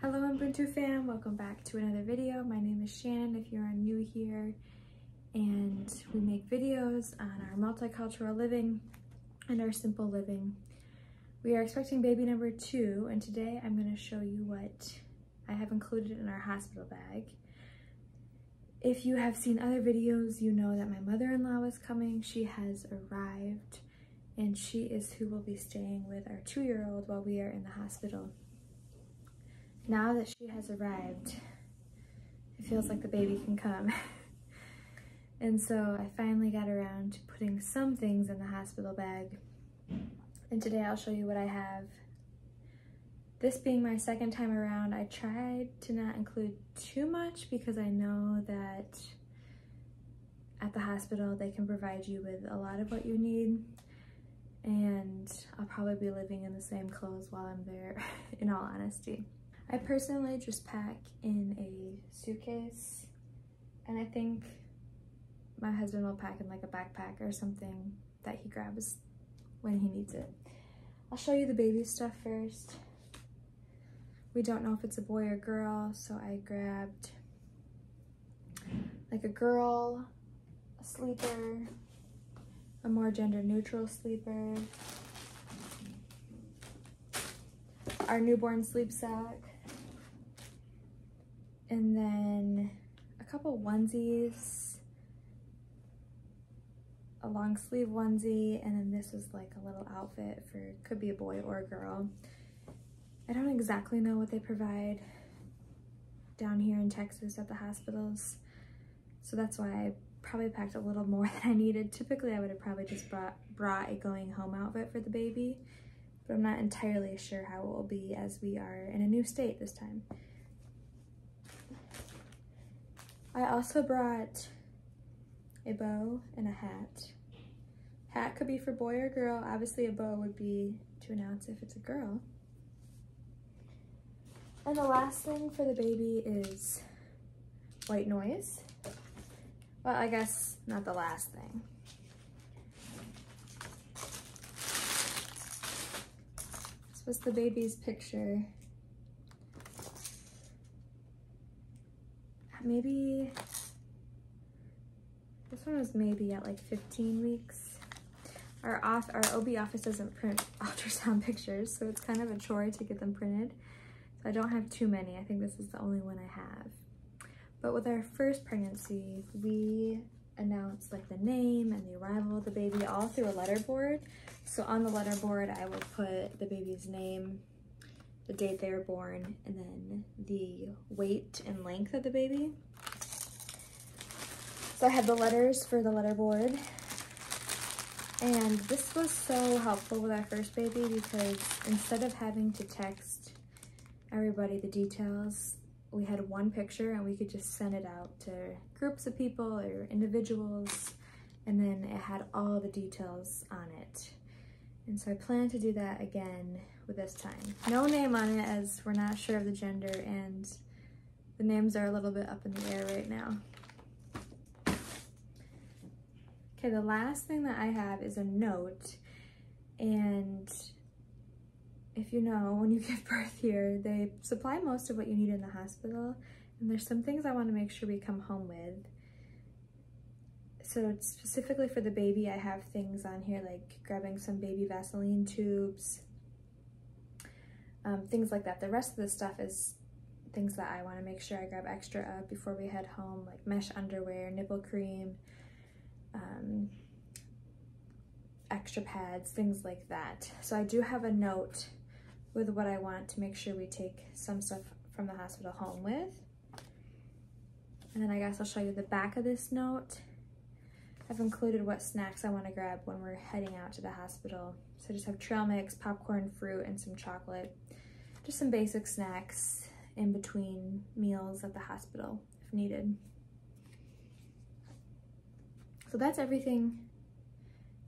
Hello Ubuntu fam, welcome back to another video. My name is Shannon if you're new here and we make videos on our multicultural living and our simple living. We are expecting baby number two and today I'm going to show you what I have included in our hospital bag. If you have seen other videos, you know that my mother-in-law is coming. She has arrived and she is who will be staying with our two-year-old while we are in the hospital. Now that she has arrived, it feels like the baby can come. and so I finally got around to putting some things in the hospital bag. And today I'll show you what I have. This being my second time around, I tried to not include too much because I know that at the hospital they can provide you with a lot of what you need and I'll probably be living in the same clothes while I'm there in all honesty. I personally just pack in a suitcase and I think my husband will pack in like a backpack or something that he grabs when he needs it. I'll show you the baby stuff first. We don't know if it's a boy or girl, so I grabbed like a girl, a sleeper, a more gender neutral sleeper, our newborn sleep sack, and then a couple onesies, a long sleeve onesie, and then this was like a little outfit for, could be a boy or a girl. I don't exactly know what they provide down here in Texas at the hospitals. So that's why I probably packed a little more than I needed. Typically, I would have probably just brought, brought a going home outfit for the baby, but I'm not entirely sure how it will be as we are in a new state this time. I also brought a bow and a hat. Hat could be for boy or girl. Obviously a bow would be to announce if it's a girl. And the last thing for the baby is white noise. Well, I guess not the last thing. This was the baby's picture maybe, this one was maybe at like 15 weeks. Our, off, our OB office doesn't print ultrasound pictures, so it's kind of a chore to get them printed. So I don't have too many. I think this is the only one I have. But with our first pregnancy, we announced like the name and the arrival of the baby all through a letterboard. So on the letterboard, I will put the baby's name, the date they were born, and then the weight and length of the baby. So I have the letters for the letter board. And this was so helpful with our first baby because instead of having to text everybody the details, we had one picture and we could just send it out to groups of people or individuals and then it had all the details on it. And so I plan to do that again with this time. No name on it as we're not sure of the gender and the names are a little bit up in the air right now. Okay, the last thing that I have is a note and if you know, when you give birth here, they supply most of what you need in the hospital and there's some things I want to make sure we come home with so specifically for the baby, I have things on here like grabbing some baby Vaseline tubes, um, things like that. The rest of the stuff is things that I want to make sure I grab extra of before we head home, like mesh underwear, nipple cream, um, extra pads, things like that. So I do have a note with what I want to make sure we take some stuff from the hospital home with. And then I guess I'll show you the back of this note. I've included what snacks I want to grab when we're heading out to the hospital. So I just have trail mix, popcorn, fruit, and some chocolate. Just some basic snacks in between meals at the hospital if needed. So that's everything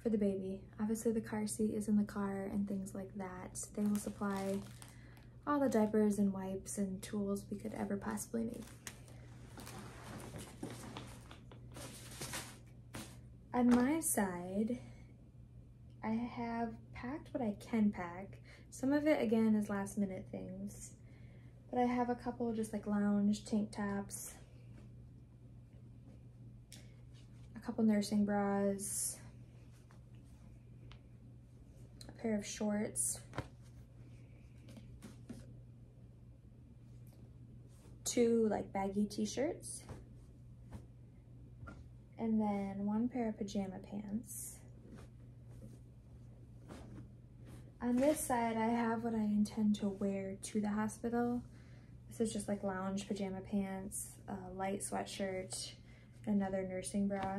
for the baby. Obviously the car seat is in the car and things like that. They will supply all the diapers and wipes and tools we could ever possibly need. On my side, I have packed what I can pack. Some of it, again, is last minute things. But I have a couple just like lounge tank tops, a couple nursing bras, a pair of shorts, two like baggy t-shirts, and then one pair of pajama pants. On this side, I have what I intend to wear to the hospital. This is just like lounge pajama pants, a light sweatshirt, another nursing bra.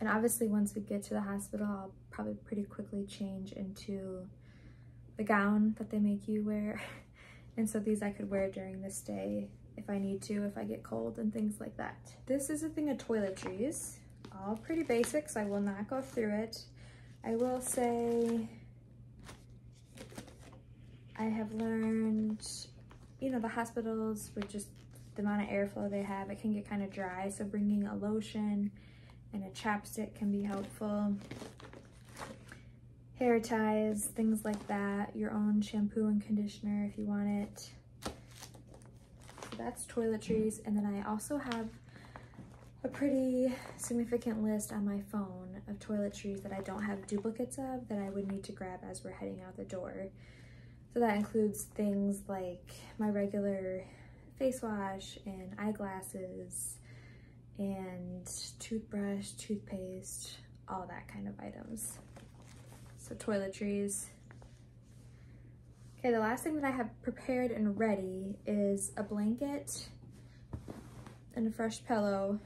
And obviously once we get to the hospital, I'll probably pretty quickly change into the gown that they make you wear. And so these I could wear during this day if I need to, if I get cold and things like that. This is a thing of toiletries, all pretty basics. I will not go through it. I will say I have learned, you know, the hospitals with just the amount of airflow they have, it can get kind of dry. So bringing a lotion and a chapstick can be helpful. Hair ties, things like that. Your own shampoo and conditioner if you want it. That's toiletries. And then I also have a pretty significant list on my phone of toiletries that I don't have duplicates of that I would need to grab as we're heading out the door. So that includes things like my regular face wash and eyeglasses and toothbrush, toothpaste, all that kind of items. So toiletries. Okay, the last thing that I have prepared and ready is a blanket and a fresh pillow.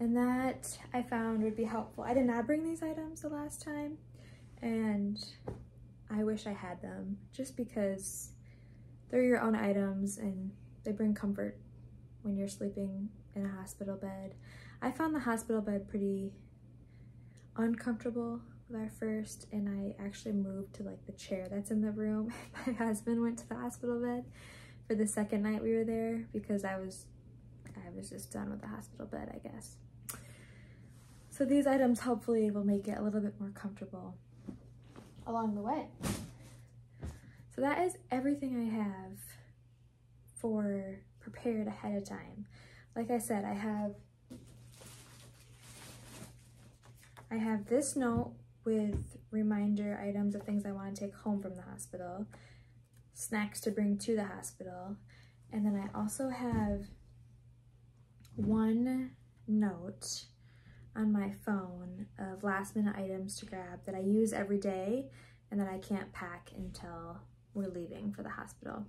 And that I found would be helpful. I did not bring these items the last time and I wish I had them just because they're your own items and they bring comfort when you're sleeping in a hospital bed. I found the hospital bed pretty uncomfortable our first and I actually moved to like the chair that's in the room. My husband went to the hospital bed for the second night we were there because I was I was just done with the hospital bed, I guess. So these items hopefully will make it a little bit more comfortable along the way. So that is everything I have for prepared ahead of time. Like I said, I have I have this note with reminder items of things I want to take home from the hospital, snacks to bring to the hospital, and then I also have one note on my phone of last minute items to grab that I use every day and that I can't pack until we're leaving for the hospital.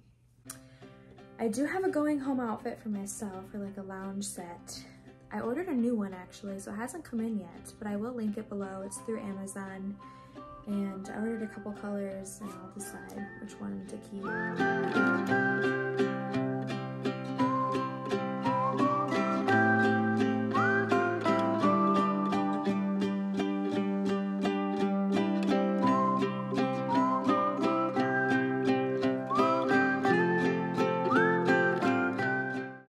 I do have a going home outfit for myself for like a lounge set I ordered a new one actually, so it hasn't come in yet, but I will link it below. It's through Amazon. And I ordered a couple colors and I'll decide which one to keep.